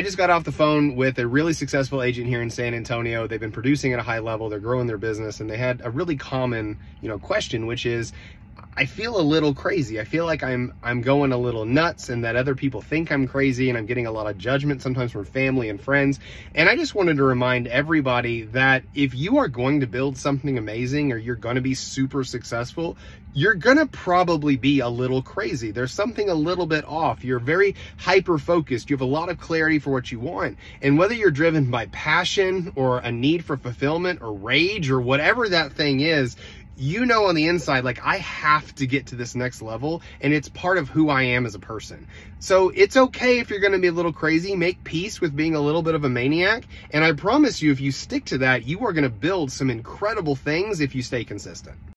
I just got off the phone with a really successful agent here in San Antonio. They've been producing at a high level, they're growing their business, and they had a really common, you know, question, which is, I feel a little crazy. I feel like I'm I'm going a little nuts and that other people think I'm crazy and I'm getting a lot of judgment sometimes from family and friends. And I just wanted to remind everybody that if you are going to build something amazing or you're going to be super successful, you're going to probably be a little crazy. There's something a little bit off. You're very hyper focused. You have a lot of clarity for what you want. And whether you're driven by passion or a need for fulfillment or rage or whatever that thing is, you know on the inside, like I have to get to this next level and it's part of who I am as a person. So it's okay if you're going to be a little crazy, make peace with being a little bit of a maniac. And I promise you, if you stick to that, you are going to build some incredible things if you stay consistent.